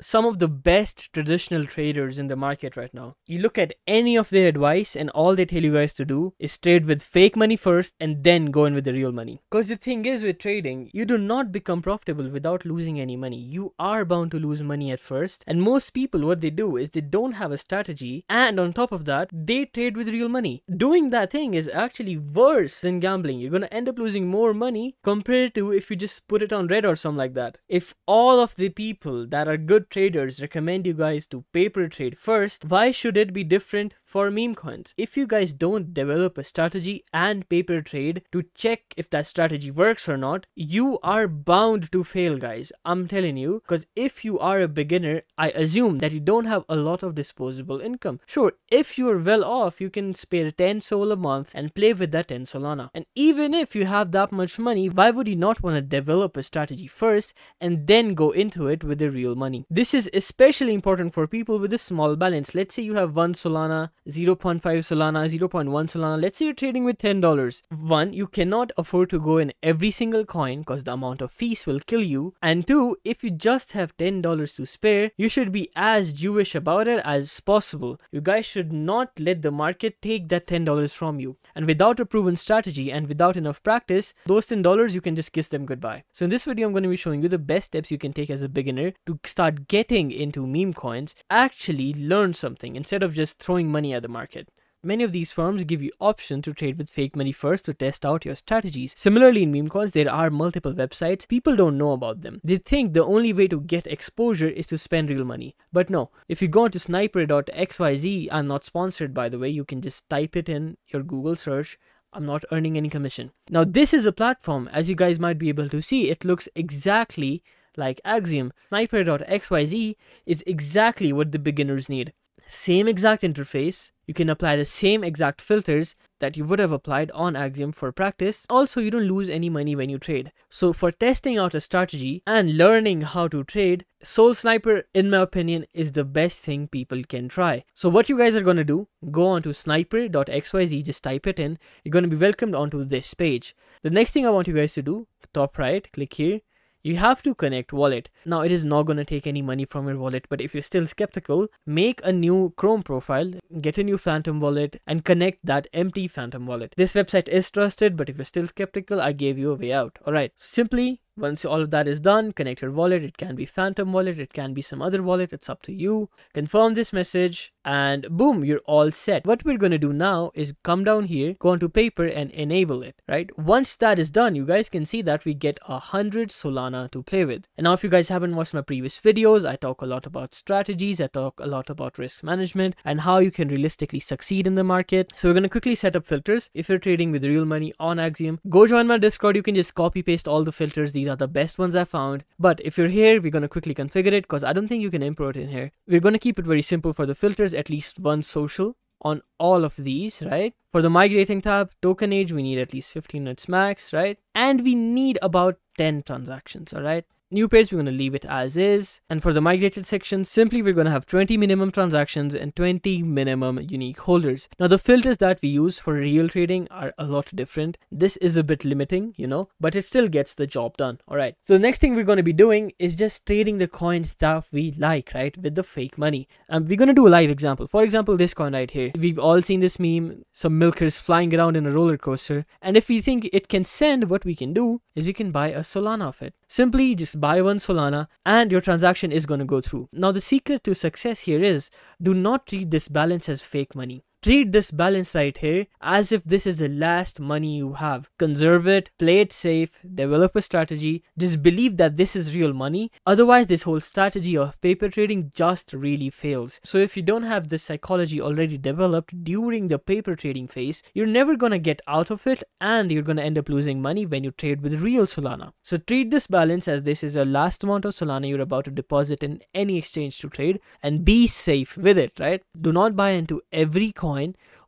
some of the best traditional traders in the market right now. You look at any of their advice, and all they tell you guys to do is trade with fake money first and then go in with the real money. Because the thing is with trading, you do not become profitable without losing any money. You are bound to lose money at first, and most people, what they do is they don't have a strategy, and on top of that, they trade with real money. Doing that thing is actually worse than gambling. You're gonna end up losing more money compared to if you just put it on red or something like that. If all of the people that are good traders recommend you guys to paper trade first, why should it be different for meme coins. If you guys don't develop a strategy and paper trade to check if that strategy works or not, you are bound to fail, guys. I'm telling you, because if you are a beginner, I assume that you don't have a lot of disposable income. Sure, if you're well off, you can spare 10 sol a month and play with that 10 solana. And even if you have that much money, why would you not want to develop a strategy first and then go into it with the real money? This is especially important for people with a small balance. Let's say you have 1 solana 0.5 Solana, 0.1 Solana. Let's say you're trading with $10. One, you cannot afford to go in every single coin because the amount of fees will kill you. And two, if you just have $10 to spare, you should be as Jewish about it as possible. You guys should not let the market take that $10 from you. And without a proven strategy and without enough practice, those $10 you can just kiss them goodbye. So in this video, I'm going to be showing you the best steps you can take as a beginner to start getting into meme coins, actually learn something instead of just throwing money the market. Many of these firms give you option to trade with fake money first to test out your strategies. Similarly in meme coins, there are multiple websites. People don't know about them. They think the only way to get exposure is to spend real money. But no, if you go to sniper.xyz, I'm not sponsored by the way, you can just type it in your Google search I'm not earning any commission. Now, this is a platform, as you guys might be able to see, it looks exactly like Axiom. Sniper.xyz is exactly what the beginners need. Same exact interface, you can apply the same exact filters that you would have applied on Axiom for practice. Also, you don't lose any money when you trade. So for testing out a strategy and learning how to trade, Sol Sniper, in my opinion, is the best thing people can try. So what you guys are going to do, go on to sniper.xyz, just type it in. You're going to be welcomed onto this page. The next thing I want you guys to do, top right, click here, you have to connect wallet. Now it is not going to take any money from your wallet, but if you're still skeptical, make a new Chrome profile, get a new Phantom wallet and connect that empty Phantom wallet. This website is trusted, but if you're still skeptical, I gave you a way out. Alright, simply once all of that is done, connect your wallet. It can be Phantom wallet, it can be some other wallet, it's up to you. Confirm this message and boom, you're all set. What we're going to do now is come down here, go onto paper and enable it, right? Once that is done, you guys can see that we get a hundred Solana to play with. And now if you guys haven't watched my previous videos, I talk a lot about strategies, I talk a lot about risk management and how you can realistically succeed in the market. So we're going to quickly set up filters. If you're trading with real money on Axiom, go join my Discord. You can just copy paste all the filters. These are the best ones I found. But if you're here, we're going to quickly configure it because I don't think you can import in here. We're going to keep it very simple for the filters, at least one social on all of these, right? For the migrating tab, token age, we need at least 15 minutes max, right? And we need about 10 transactions, all right? New page, we're going to leave it as is. And for the migrated section, simply we're going to have 20 minimum transactions and 20 minimum unique holders. Now the filters that we use for real trading are a lot different. This is a bit limiting, you know, but it still gets the job done. All right. So the next thing we're going to be doing is just trading the coins that we like, right? With the fake money. And we're going to do a live example. For example, this coin right here. We've all seen this meme, some milkers flying around in a roller coaster. And if we think it can send, what we can do is we can buy a Solana of it. Simply just buy one Solana and your transaction is going to go through. Now the secret to success here is do not treat this balance as fake money. Treat this balance right here as if this is the last money you have. Conserve it, play it safe, develop a strategy, just believe that this is real money. Otherwise, this whole strategy of paper trading just really fails. So if you don't have this psychology already developed during the paper trading phase, you're never gonna get out of it and you're gonna end up losing money when you trade with real Solana. So treat this balance as this is your last amount of Solana you're about to deposit in any exchange to trade and be safe with it, right? Do not buy into every coin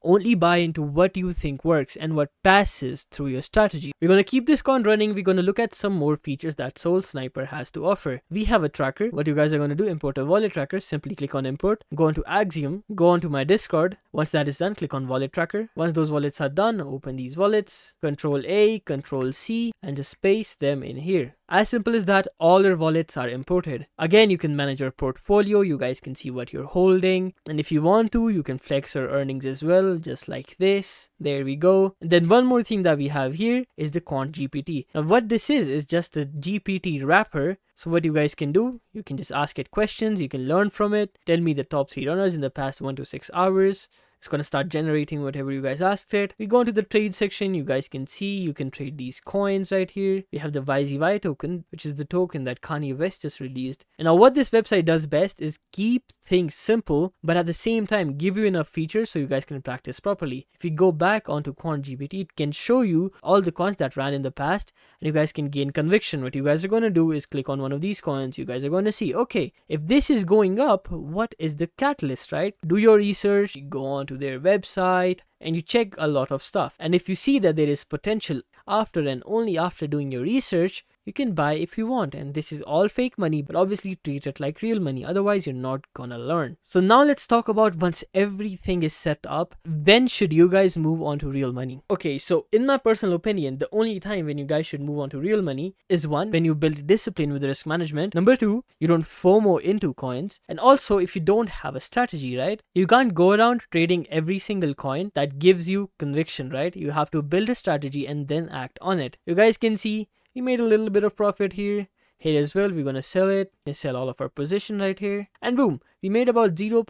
only buy into what you think works and what passes through your strategy. We're going to keep this coin running. We're going to look at some more features that Sol Sniper has to offer. We have a tracker. What you guys are going to do, import a wallet tracker. Simply click on import, go onto Axiom, go onto my Discord. Once that is done, click on wallet tracker. Once those wallets are done, open these wallets, control A, control C, and just paste them in here. As simple as that, all your wallets are imported. Again, you can manage your portfolio. You guys can see what you're holding. And if you want to, you can flex your earnings as well, just like this. There we go. And then one more thing that we have here is the Quant GPT. Now what this is, is just a GPT wrapper so what you guys can do, you can just ask it questions, you can learn from it, tell me the top three runners in the past one to six hours, it's going to start generating whatever you guys asked it. We go into the trade section. You guys can see you can trade these coins right here. We have the YZY token, which is the token that Kanye West just released. And now what this website does best is keep things simple, but at the same time give you enough features so you guys can practice properly. If you go back onto Quant GPT, it can show you all the coins that ran in the past and you guys can gain conviction. What you guys are going to do is click on one of these coins. You guys are going to see, okay, if this is going up, what is the catalyst, right? Do your research, go on to their website, and you check a lot of stuff. And if you see that there is potential after and only after doing your research, you can buy if you want and this is all fake money but obviously treat it like real money otherwise you're not gonna learn. So now let's talk about once everything is set up when should you guys move on to real money? Okay so in my personal opinion the only time when you guys should move on to real money is one when you build discipline with risk management. Number two you don't fomo into coins. And also if you don't have a strategy right you can't go around trading every single coin that gives you conviction right? You have to build a strategy and then act on it. You guys can see we made a little bit of profit here. Here as well we're gonna sell it. And sell all of our position right here. And boom we made about 0.04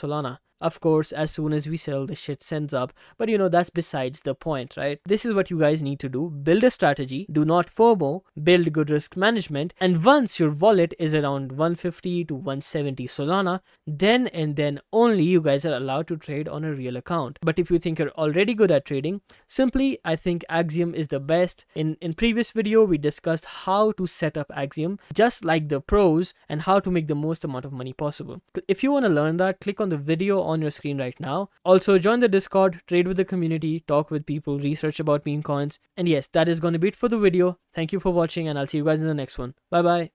solana of course, as soon as we sell, the shit sends up. But you know, that's besides the point, right? This is what you guys need to do. Build a strategy, do not FOMO, build good risk management. And once your wallet is around 150 to 170 Solana, then and then only you guys are allowed to trade on a real account. But if you think you're already good at trading, simply I think Axiom is the best. In, in previous video, we discussed how to set up Axiom, just like the pros and how to make the most amount of money possible. If you want to learn that, click on the video on your screen right now. Also, join the Discord, trade with the community, talk with people, research about meme coins. And yes, that is going to be it for the video. Thank you for watching and I'll see you guys in the next one. Bye bye.